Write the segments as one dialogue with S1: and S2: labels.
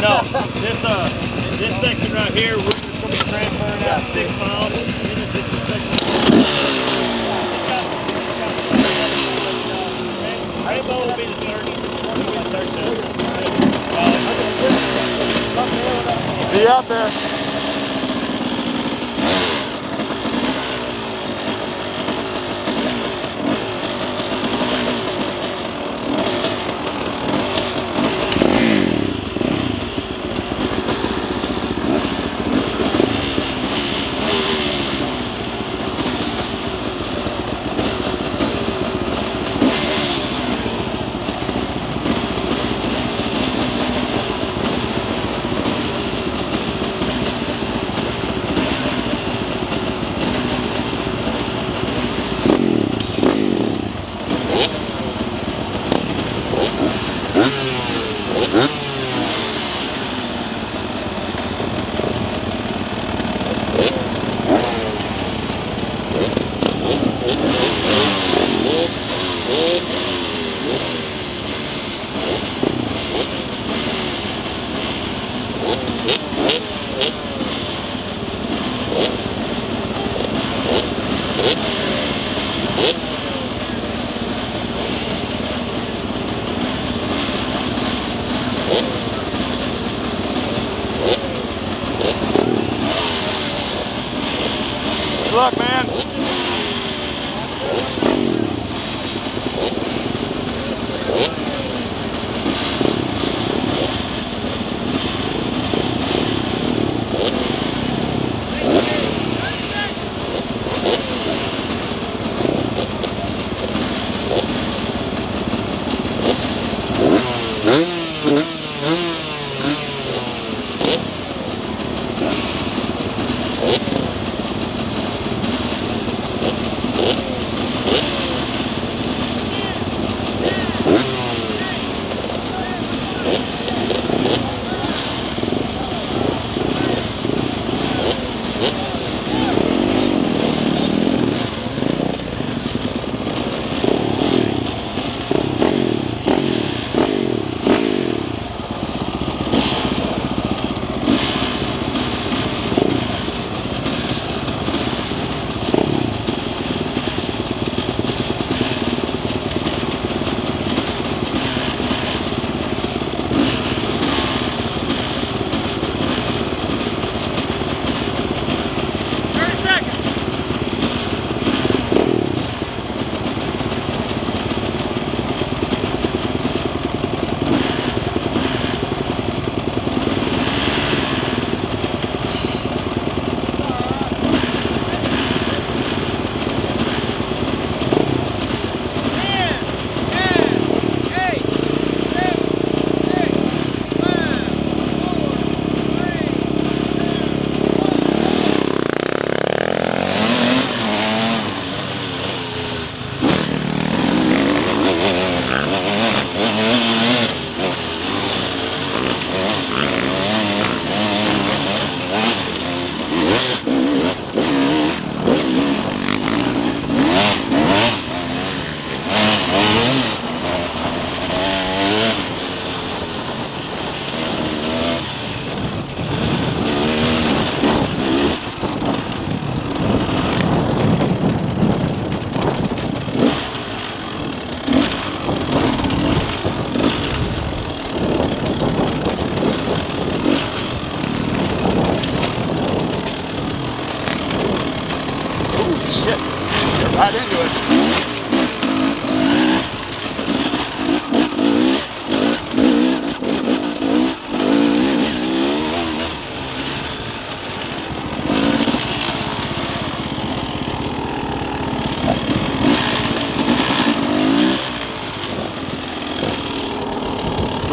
S1: No, this uh, this section right here, we're just gonna be transferring out six miles. Rainbow will be the thirty-seven.
S2: See you out there.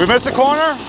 S2: We missed a corner?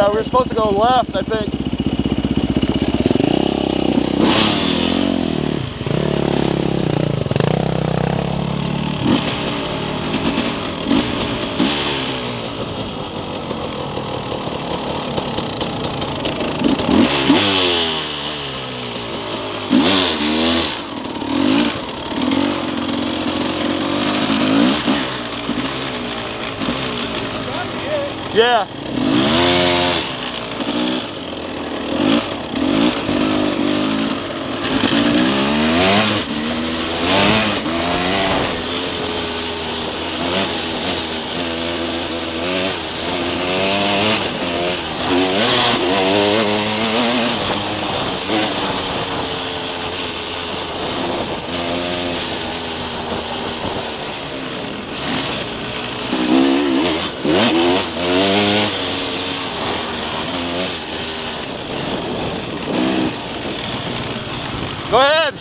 S2: Yeah, we were supposed to go left, I think. Yeah. Go ahead.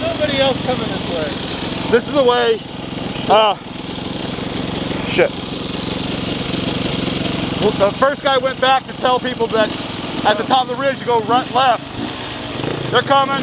S1: Nobody else coming this way.
S2: This is the way. Ah. shit. The first guy went back to tell people that at the top of the ridge you go right left. They're coming.